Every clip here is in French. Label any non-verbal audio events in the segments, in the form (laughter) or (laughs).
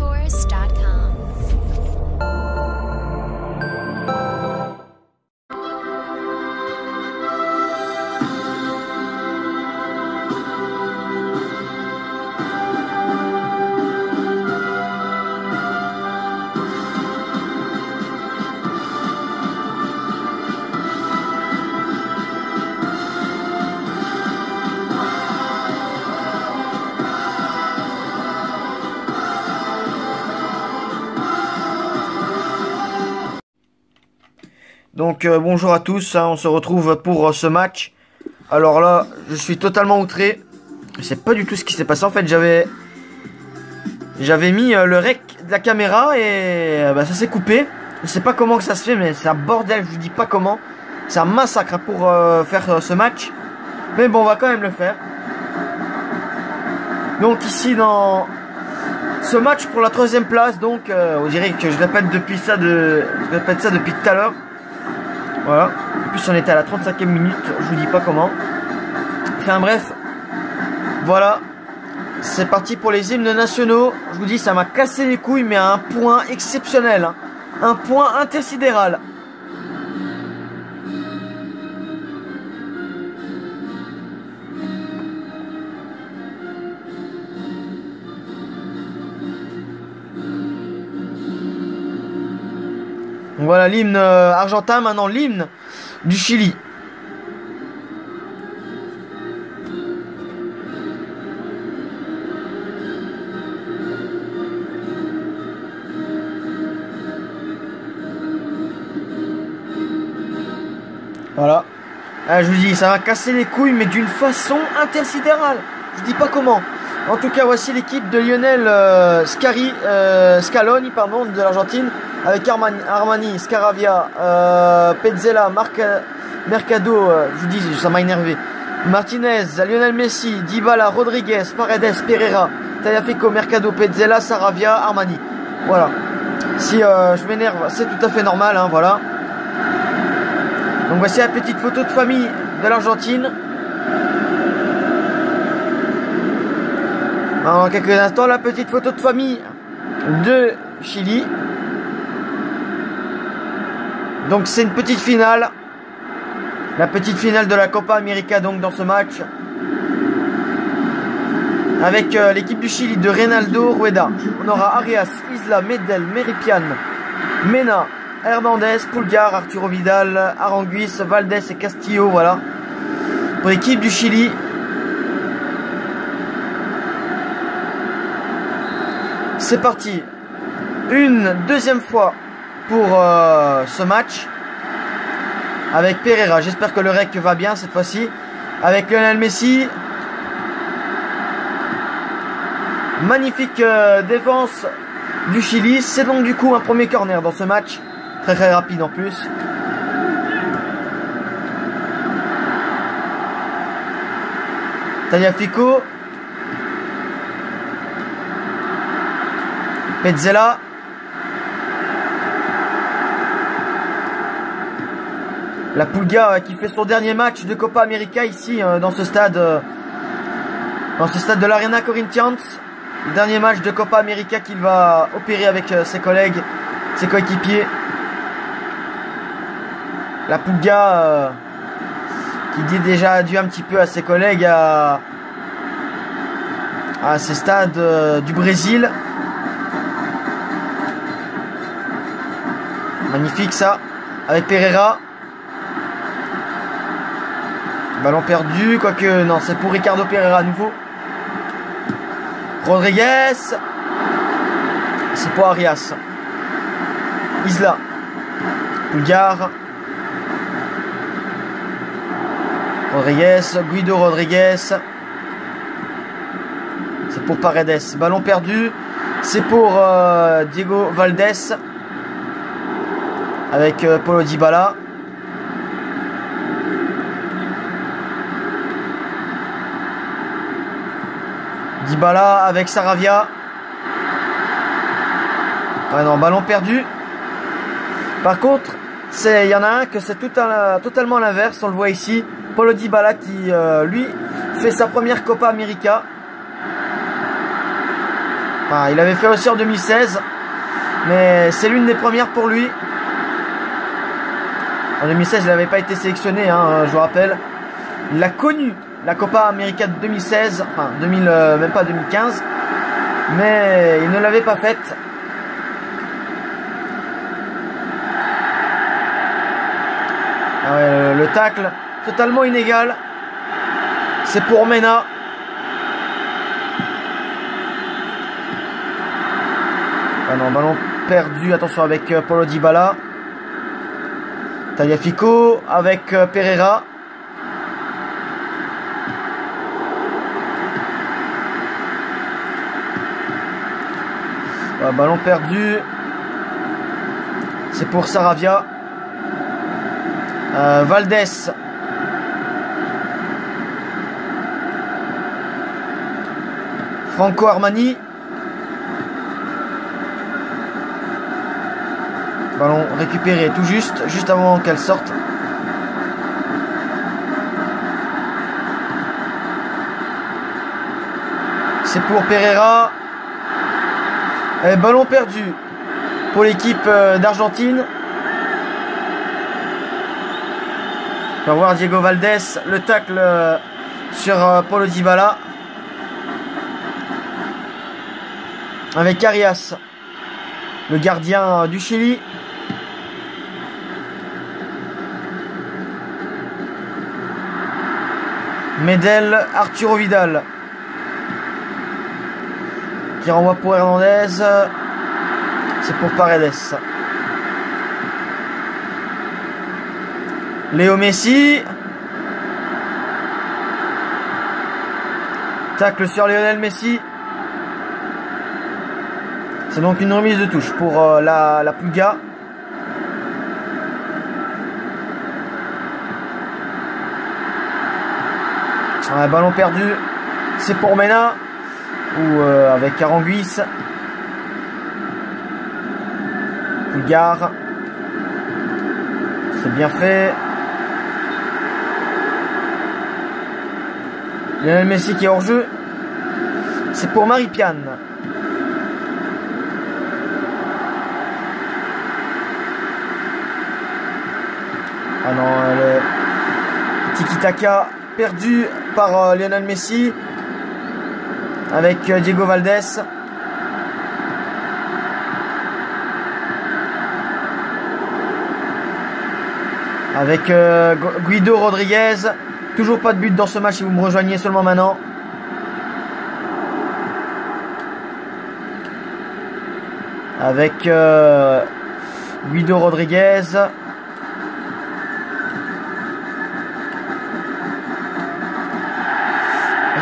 Forest.com. Euh, bonjour à tous, hein, on se retrouve pour euh, ce match. Alors là, je suis totalement outré. Je sais pas du tout ce qui s'est passé. En fait, j'avais mis euh, le rec de la caméra et bah, ça s'est coupé. Je sais pas comment que ça se fait, mais c'est un bordel. Je vous dis pas comment. C'est un massacre hein, pour faire ce match. Mais bon, on va quand même le faire. Donc ici dans ce match pour la troisième place, donc on dirait que je répète depuis ça de, je répète ça depuis tout à l'heure. Voilà. En plus, on était à la 35e minute. Je vous dis pas comment. Enfin bref. Voilà. C'est parti pour les hymnes nationaux. Je vous dis, ça m'a cassé les couilles, mais à un point exceptionnel. hein. Un point intersidéral. Voilà l'hymne euh, argentin, maintenant l'hymne du Chili. Voilà. Ah, je vous dis, ça va casser les couilles, mais d'une façon intersidérale. Je dis pas comment. En tout cas, voici l'équipe de Lionel euh, Scari, euh, Scaloni, pardon, de l'Argentine, avec Armani, Armani Scaravia, euh, Pezzella, Mercado, euh, je vous dis, ça m'a énervé. Martinez, Lionel Messi, Dybala, Rodriguez, Paredes, Pereira, Tagliafico, Mercado, Pezzella, Saravia, Armani. Voilà. Si je m'énerve, c'est tout à fait normal, hein, voilà. Donc voici la petite photo de famille de l'Argentine. Dans quelques instants, la petite photo de famille de Chili. Donc c'est une petite finale. La petite finale de la Copa América donc dans ce match. Avec euh, l'équipe du Chili de Reynaldo Rueda. On aura Arias, Isla, Medel, Meripian, Mena, Hernandez, Pulgar, Arturo Vidal, Aranguis, Valdés et Castillo, voilà. Pour l'équipe du Chili. C'est parti. Une deuxième fois pour euh, ce match. Avec Pereira. J'espère que le rec va bien cette fois-ci. Avec Lionel Messi. Magnifique euh, défense du Chili. C'est donc du coup un premier corner dans ce match. Très très rapide en plus. Tagliafico. Pezzella. La Pulga euh, qui fait son dernier match de Copa América ici euh, dans ce stade euh, dans ce stade de l'Arena Corinthians. Dernier match de Copa América qu'il va opérer avec ses collègues, ses coéquipiers. La Pulga qui dit déjà adieu un petit peu à ses collègues à, à ces stades du Brésil. Magnifique ça. Avec Pereira. Ballon perdu, quoique non, c'est pour Ricardo Pereira à nouveau. Rodriguez. C'est pour Arias. Isla. Pulgar. Rodriguez, Guido Rodriguez. C'est pour Paredes. Ballon perdu. C'est pour euh, Diego Valdés. Avec euh, Paulo Dybala. Dybala avec Saravia. Ah non, ballon perdu. Par contre, il y en a un que c'est tout totalement l'inverse. On le voit ici. Paulo Dybala qui, euh, lui, fait sa première Copa América. Il avait fait aussi en 2016. Mais c'est l'une des premières pour lui. En 2016, il n'avait pas été sélectionné, hein, je vous rappelle. Il a connu la Copa América de 2016, enfin 2000, euh, même pas 2015, mais il ne l'avait pas faite. Ah le tacle totalement inégal. C'est pour Mena. Ah non, ballon perdu. Attention avec euh, Paulo Dybala. Tagliafico avec euh, Pereira. ballon perdu. C'est pour Saravia. Euh, Valdés. Franco Armani. Ballon récupéré tout juste, juste avant qu'elle sorte. C'est pour Pereira. Ballon perdu pour l'équipe euh, d'Argentine. On va voir Diego Valdés, le tacle euh, sur euh, Paulo Dybala. Avec Arias, le gardien du Chili. Medel, Arturo Vidal. Qui renvoie pour Hernandez. C'est pour Paredes. Léo Messi. Tacle sur Lionel Messi. C'est donc une remise de touche pour euh, la, la. Un ballon perdu, c'est pour Mena. Ou euh, avec Aranguis. Pulgar. C'est bien fait. Lionel Messi qui est hors jeu. C'est pour Marie-Piane. Ah non, le tiki-taka perdu par euh, Lionel Messi avec euh, Diego Valdés. Avec euh, Guido Rodriguez. Toujours pas de but dans ce match si vous me rejoignez seulement maintenant. Avec Guido Rodriguez.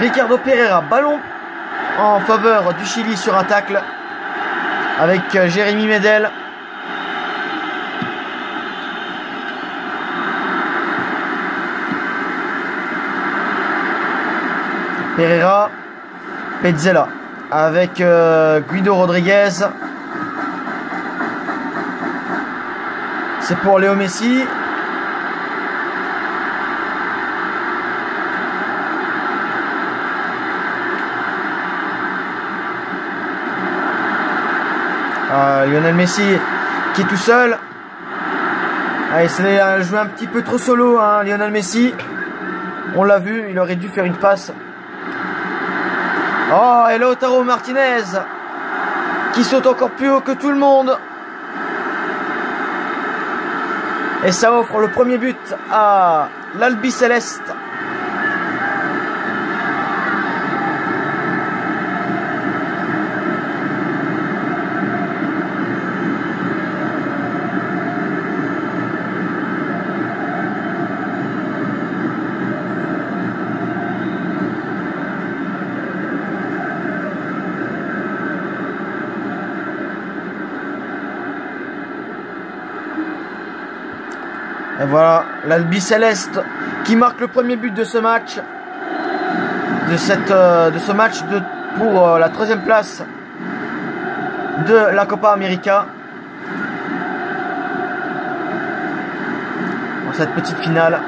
Ricardo Pereira, ballon en faveur du Chili sur un avec euh, Jérémy Medel. Pereira, Pezzella avec euh, Guido Rodriguez. C'est pour Léo Messi. Euh, Lionel Messi qui est tout seul. Allez, c'est joué un petit peu trop solo, hein, Lionel Messi. On l'a vu, il aurait dû faire une passe. Oh, et Lautaro Martinez qui saute encore plus haut que tout le monde. Et ça offre le premier but à l'Albi Céleste. Voilà, l'Albi Céleste qui marque le premier but de ce match. De, euh, ce match pour euh, la troisième place de la Copa América. Dans cette petite finale.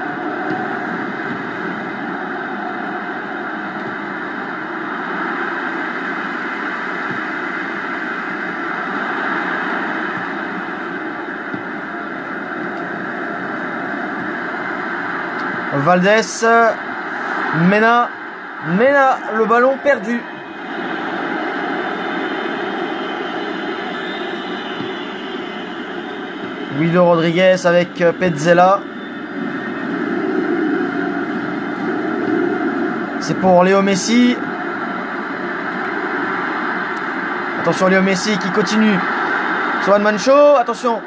Valdés. Mena. Mena, le ballon perdu. Guido Rodriguez avec Petzela. C'est pour Léo Messi. Attention Léo Messi qui continue. Swan Mancho, attention.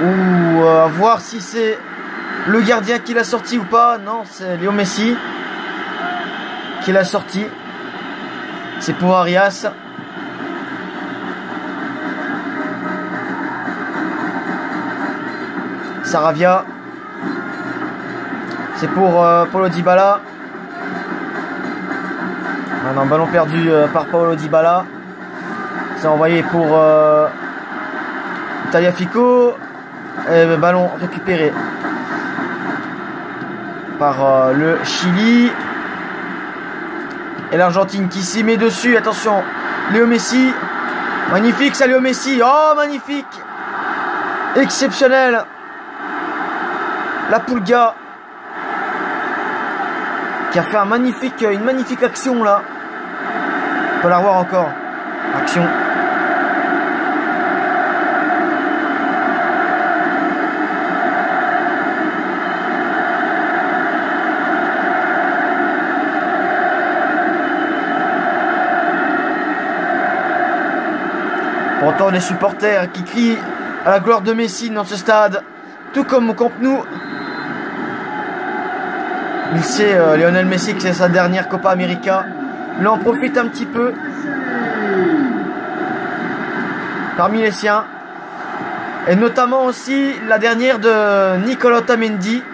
Ou euh, à voir si c'est le gardien qui l'a sorti ou pas. Non, c'est Léo Messi qui l'a sorti. C'est pour Arias. Saravia. C'est pour euh, Paulo Dybala. Un ballon perdu euh, par Paulo Dybala. C'est envoyé pour euh, Taliafico. Et ballon récupéré par le Chili. Et l'Argentine qui s'y met dessus. Attention, Léo Messi. Magnifique, ça Léo Messi. Oh, magnifique. Exceptionnel. La Pulga qui a fait une magnifique action là. On peut la revoir encore. Action. Pourtant les supporters qui crient à la gloire de Messi dans ce stade, tout comme au Camp Nou, il sait, euh, Lionel Messi, que c'est sa dernière Copa América. Il en profite un petit peu. Parmi les siens. Et notamment aussi la dernière de Nicolas Tamendi.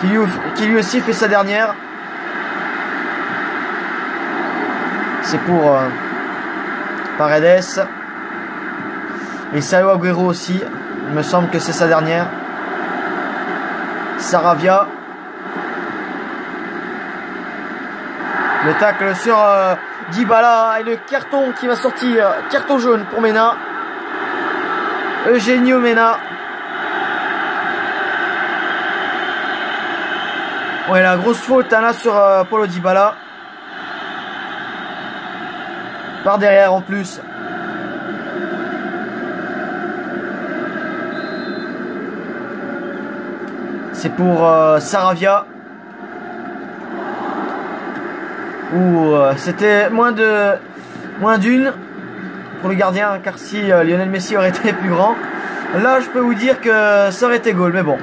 Qui lui, aussi fait sa dernière. C'est pour euh, Paredes. Et Sao Aguero aussi. Il me semble que c'est sa dernière. Saravia. Le tacle sur euh, Dybala et le carton qui va sortir. Carton jaune pour Mena. Eugenio Mena. Ouais, la grosse faute hein, là sur euh, Paulo Dybala. Par derrière en plus. C'est pour euh, Saravia. Où euh, c'était moins d'une pour le gardien, car si euh, Lionel Messi aurait été plus grand, là je peux vous dire que ça aurait été goal, mais bon.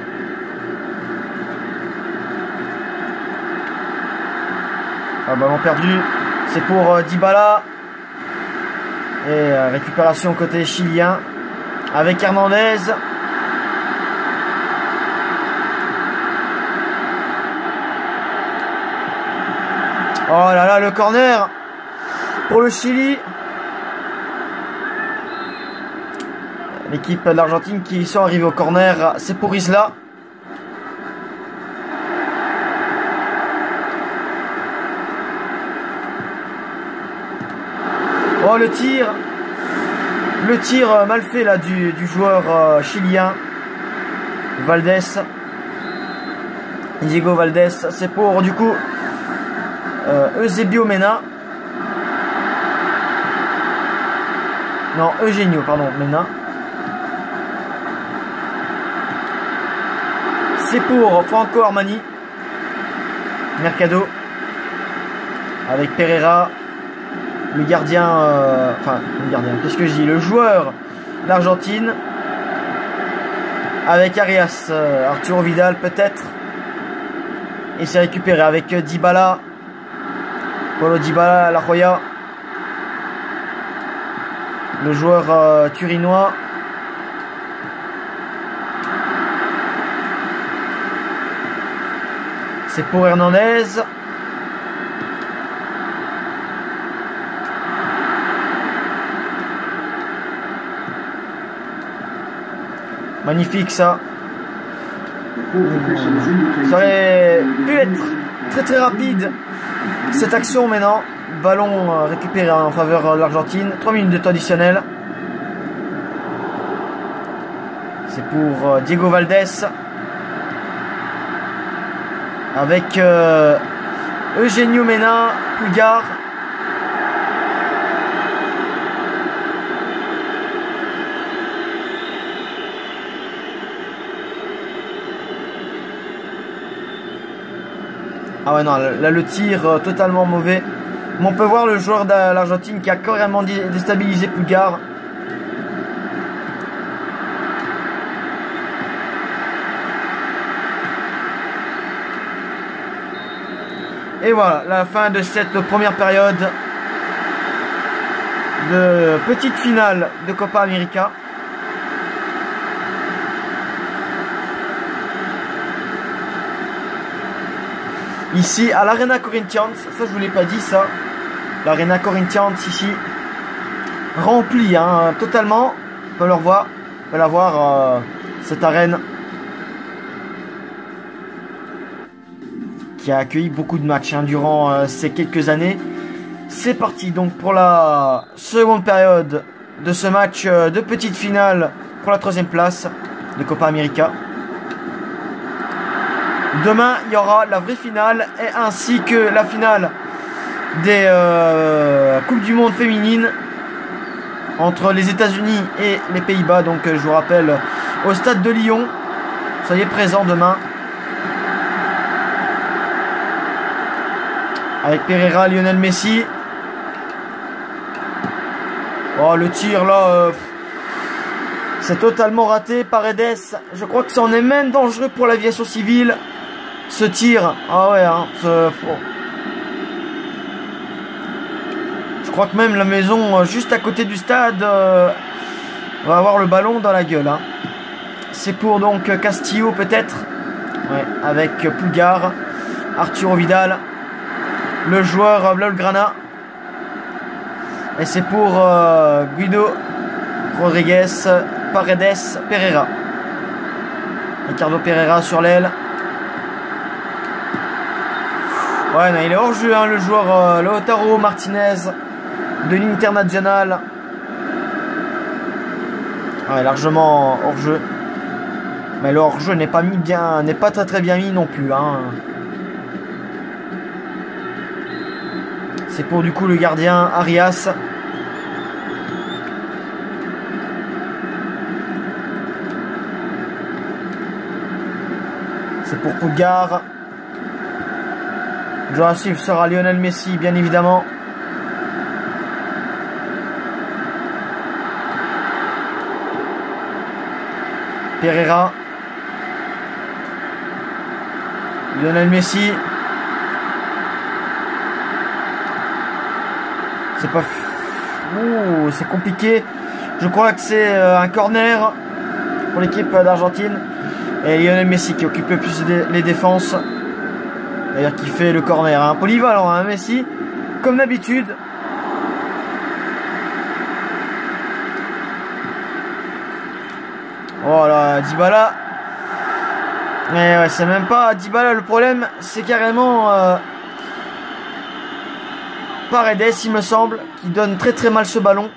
Un ballon perdu, c'est pour Dybala. Et récupération côté chilien avec Hernandez. Oh là là, le corner pour le Chili. L'équipe de l'Argentine qui sont arrivés au corner, c'est pour Isla. Oh le tir Le tir mal fait là du, joueur euh, chilien Valdés Diego Valdés c'est pour du coup euh, Eusebio Mena. Non, Eugenio, pardon, Mena. C'est pour Franco Armani. Mercado. Avec Pereira. Le gardien. Euh, enfin, le gardien, qu'est-ce que je dis Le joueur d'Argentine. Avec Arias. Euh, Arturo Vidal, peut-être. Et c'est récupéré avec Dybala Paulo Dybala, La Joya. Le joueur euh, turinois. C'est pour Hernandez. Magnifique ça. Ça aurait pu être très très rapide cette action maintenant, ballon euh, récupéré en faveur de l'Argentine, 3 minutes de temps additionnel. C'est pour euh, Diego Valdés. Avec euh, Eugenio Mena, Pulgar. Ah ouais non, là le tir euh, totalement mauvais. Mais on peut voir le joueur de l'Argentine qui a carrément déstabilisé Pulgar. Et voilà, la fin de cette première période de petite finale de Copa América. Ici à l'Arena Corinthians, ça je vous l'ai pas dit ça. L'Arena Corinthians ici remplie hein, totalement. On peut le revoir, on peut la voir euh, cette arène qui a accueilli beaucoup de matchs hein, durant euh, ces quelques années. C'est parti donc pour la seconde période de ce match euh, de petite finale pour la troisième place de Copa América. Demain, il y aura la vraie finale et ainsi que la finale des euh, Coupes du Monde féminines entre les États-Unis et les Pays-Bas. Donc, je vous rappelle, au stade de Lyon. Soyez présents demain. Avec Pereira, Lionel Messi. Oh, le tir là. Euh, c'est totalement raté. Paredes, je crois que c'en est même dangereux pour l'aviation civile. Ce tir. Ah ouais, hein, Je crois que même la maison euh, juste à côté du stade euh, va avoir le ballon dans la gueule. Hein. C'est pour donc Castillo peut-être? Ouais, avec Pulgar, Arturo Vidal le joueur Blaugrana. Et c'est pour euh, Guido Rodriguez, Paredes, Pereira. Ricardo Pereira sur l'aile. Ouais, il est hors jeu, hein, le joueur euh, Martinez de l'International. Ouais, largement hors jeu. Mais le hors jeu n'est pas mis bien, n'est pas très bien mis non plus. Hein. C'est pour du coup le gardien Arias. C'est pour Jurassic sera Lionel Messi, bien évidemment. Pereira. Lionel Messi. C'est pas. c'est compliqué. Je crois que c'est euh, un corner pour l'équipe d'Argentine. Et Lionel Messi qui occupe le plus les défenses. D'ailleurs, qui fait le corner. Hein. Polyvalent, hein, Messi. Comme d'habitude. Voilà, Dybala. Mais ouais, c'est même pas Dybala le problème, c'est carrément euh, Paredes, il me semble, qui donne très très mal ce ballon.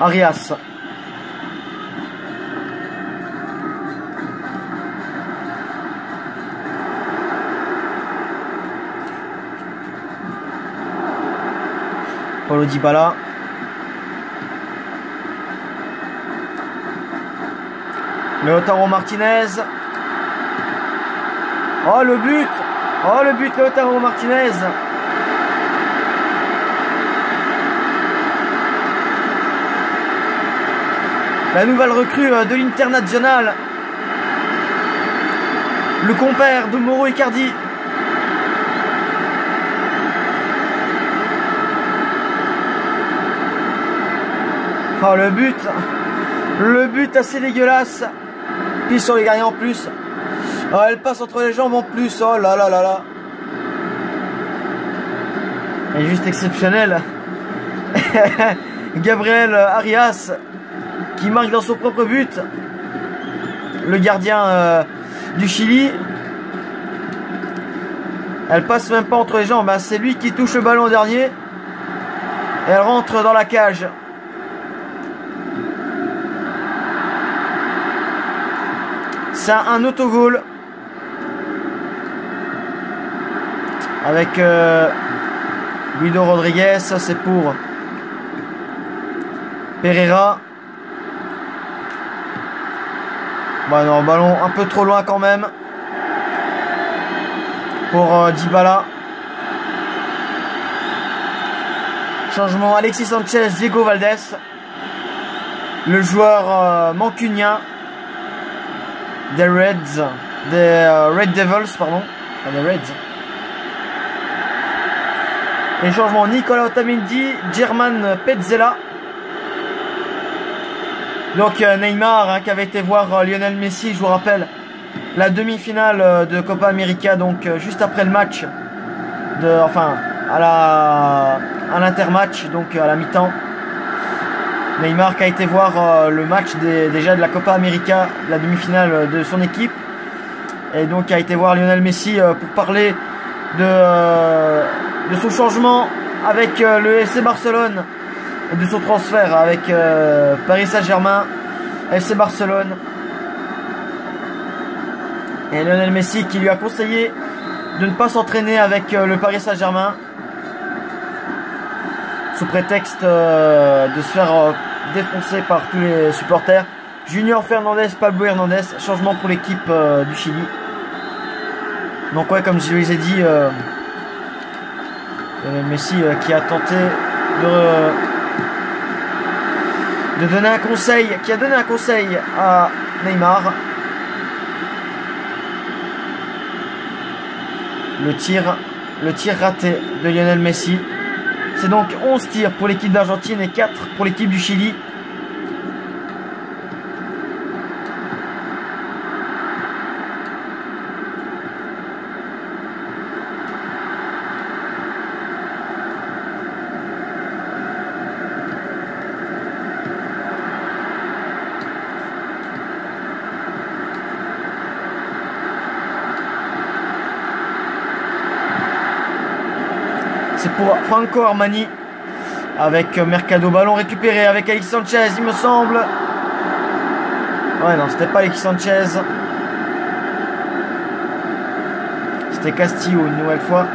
Arias. Paulo Dybala. Martinez. Oh le but Oh le but Leotaro Martinez La nouvelle recrue euh, de l'International. Le compère de Moro Icardi. Oh le but Le but assez dégueulasse Puis sur les gardiens en plus oh, Elle passe entre les jambes en plus Oh là là là là Elle est juste exceptionnelle (laughs) Gabriel Arias qui marque dans son propre but. Le gardien euh, du Chili. Elle passe même pas entre les jambes. Hein. C'est lui qui touche le ballon dernier. elle rentre dans la cage. C'est un autogol. Avec euh, Guido Rodriguez. Ça, c'est pour Pereira. Bon, non, ballon un peu trop loin quand même. Pour euh, Dybala. Changement Alexis Sanchez, Diego Valdez. Le joueur euh, mancunien des Reds, des euh, Red Devils, pardon, des Reds. Les changements Nicolas Otamendi, German Petzela. Donc euh, Neymar hein, qui avait été voir Lionel Messi, je vous rappelle, la demi-finale de Copa América, donc juste après le match, enfin à la à l'intermatch, donc à la mi-temps. Neymar a été voir euh, le match déjà de la Copa América, la demi-finale de son équipe. Et donc a été voir Lionel Messi euh, pour parler de, euh, de son changement avec le FC Barcelone, de son transfert avec Paris Saint-Germain, FC Barcelone. Et Lionel Messi qui lui a conseillé de ne pas s'entraîner avec le Paris Saint-Germain sous prétexte euh, de se faire euh, défoncer par tous les supporters. Junior Fernandez, Pablo Hernandez, changement pour l'équipe euh, du Chili. Donc ouais, comme je vous ai dit, Messi qui a tenté de, de donner un conseil, qui a donné un conseil à Neymar. Le tir, le tir raté de Lionel Messi. C'est donc 11 tirs pour l'équipe d'Argentine et 4 pour l'équipe du Chili. Pour Franco Armani avec Mercado. Ballon récupéré avec Alexis Sanchez, il me semble. Ouais, non, c'était pas Alexis Sanchez. C'était Castillo une nouvelle fois.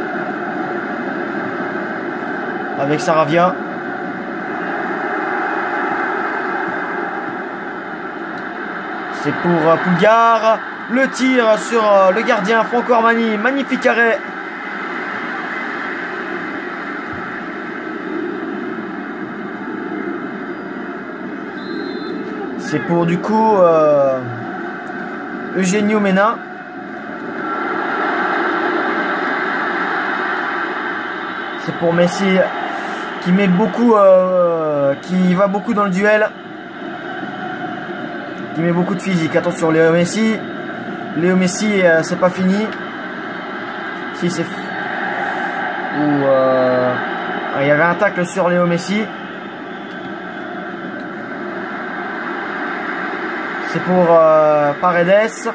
Avec Saravia. C'est pour Poulgar. Le tir sur le gardien Franco Armani. Magnifique arrêt C'est pour du coup euh, Eugenio Mena. C'est pour Messi qui met beaucoup, euh, qui va beaucoup dans le duel, qui met beaucoup de physique. Attention, Léo Messi, Léo Messi, euh, c'est pas fini. Si c'est ou il y avait un tacle sur Léo Messi. C'est pour euh, Paredes.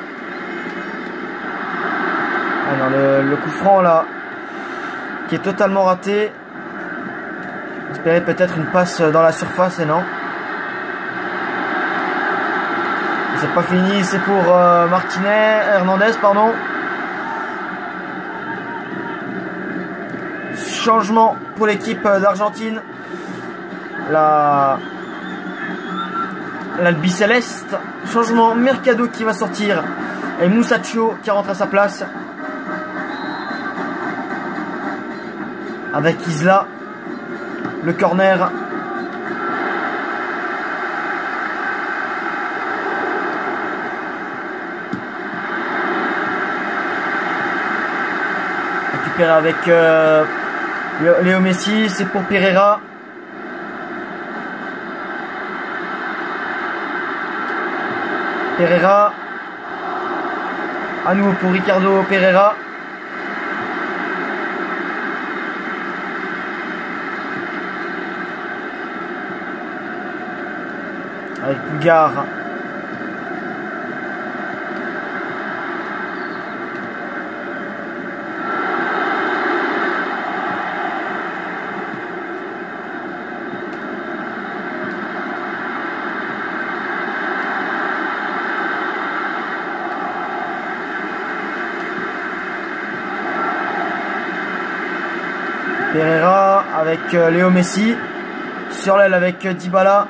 Le, coup franc là, qui est totalement raté. Espérer peut-être une passe dans la surface et non. C'est pas fini, c'est pour euh, Martinez, Hernandez, pardon. Changement pour l'équipe d'Argentine. La l'Albi Céleste. Changement Mercado qui va sortir. Et Moussachio qui rentre à sa place. Avec Isla. Le corner. Récupéré avec euh, Léo Messi. C'est pour Pereira. Pereira. À nouveau pour Ricardo Pereira. Avec Pugard. Pereira avec euh, Léo Messi. Sur l'aile avec Dybala.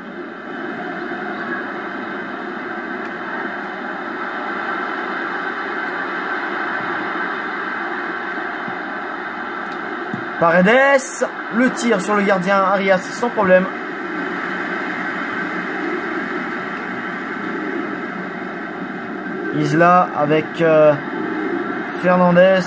Paredes, le tir sur le gardien Arias sans problème. Isla avec euh, Fernandez.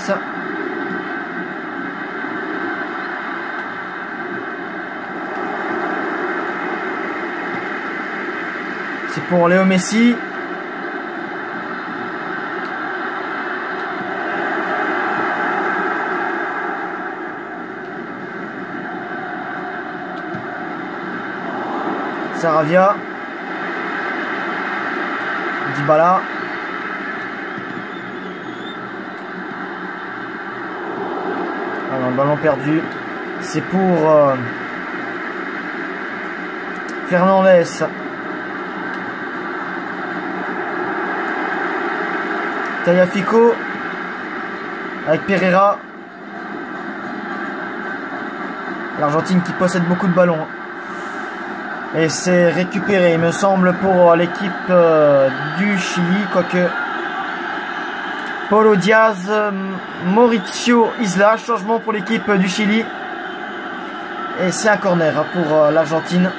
Pour Léo Messi. Saravia. Dybala. Ah non, ballon perdu. C'est pour euh, Fernandez. Tagliafico avec Pereira. L'Argentine qui possède beaucoup de ballons. Et c'est récupéré, il me semble, pour l'équipe euh, du Chili, quoique Paulo Diaz, Mauricio Isla, changement pour l'équipe du Chili. Et c'est un corner pour euh, l'Argentine.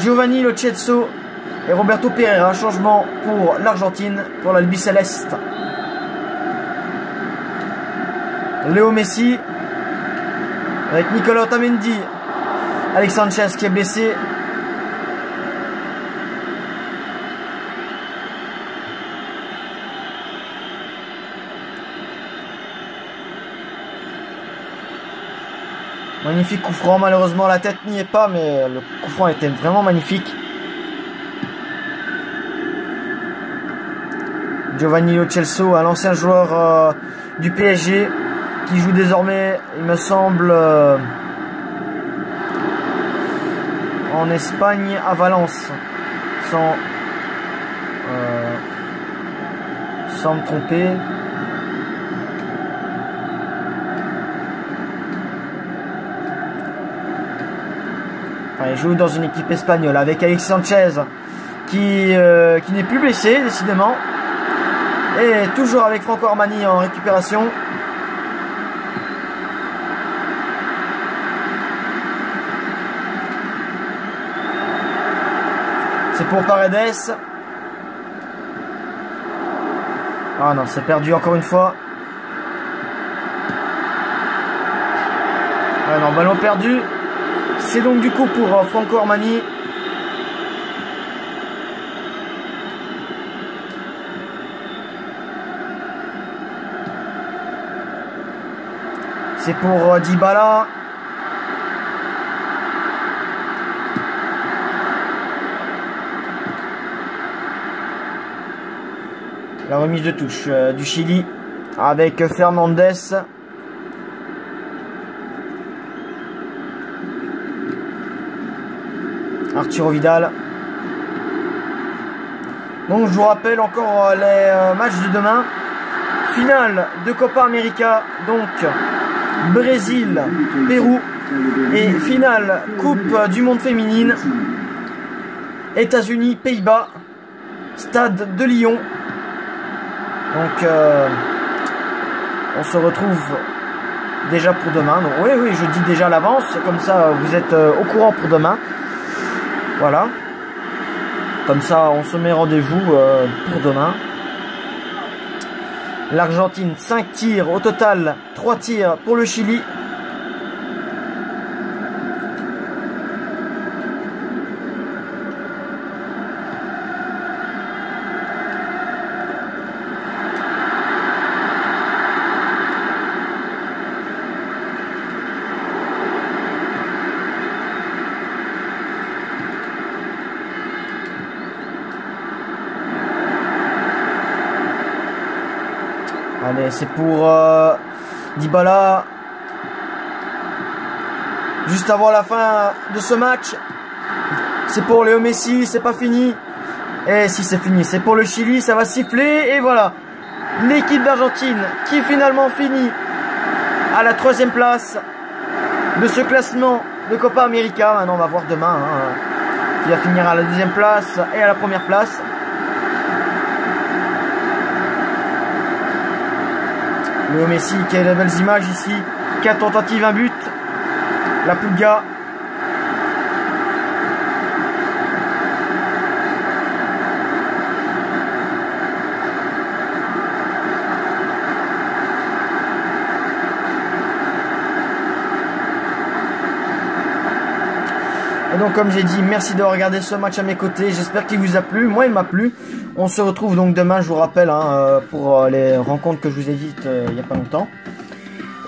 Giovanni Lochetso et Roberto Pereira, changement pour l'Argentine, pour l'Albi Céleste. Léo Messi avec Nicolas Otamendi Alex Sanchez qui est blessé. Magnifique coup franc, malheureusement la tête n'y est pas, mais le coup franc était vraiment magnifique. Giovanni Lo Celso, un ancien joueur euh, du PSG qui joue désormais, il me semble, euh, en Espagne à Valence. Sans euh, me tromper. Il joue dans une équipe espagnole avec Alex Sanchez qui, qui n'est plus blessé décidément et toujours avec Franco Armani en récupération C'est pour Paredes. Ah non, c'est perdu encore une fois. Ah non, ballon perdu. C'est donc du coup pour euh, Franco Armani. C'est pour euh, Dybala. La remise de touche euh, du Chili avec Fernandez. Arturo Vidal. Donc je vous rappelle encore euh, les matchs de demain. Finale de Copa América, donc Brésil, Pérou. Et finale Coupe du Monde féminine, États-Unis, Pays-Bas, Stade de Lyon. Donc, euh, on se retrouve déjà pour demain. Oui, oui, je dis déjà l'avance. Comme ça, vous êtes euh, au courant pour demain. Voilà. Comme ça, on se met rendez-vous euh, pour demain. L'Argentine, 5 tirs. Au total, 3 tirs pour le Chili. C'est pour euh, Dybala. Juste avant la fin de ce match. C'est pour Léo Messi, c'est pas fini. Et si c'est fini, c'est pour le Chili, ça va siffler. Et voilà, l'équipe d'Argentine qui finalement finit à la troisième place de ce classement de Copa América. Maintenant, on va voir demain hein, qui va finir à la deuxième place et à la première place. Léo Messi de belles images ici. 4 tentatives, un but. La Pulga Et donc comme j'ai dit, merci de regarder ce match à mes côtés. J'espère qu'il vous a plu. Moi, il m'a plu. On se retrouve donc demain, je vous rappelle, hein, euh, pour euh, les rencontres que je vous ai dites euh, il n'y a pas longtemps.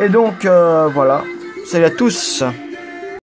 Et donc, voilà. Salut à tous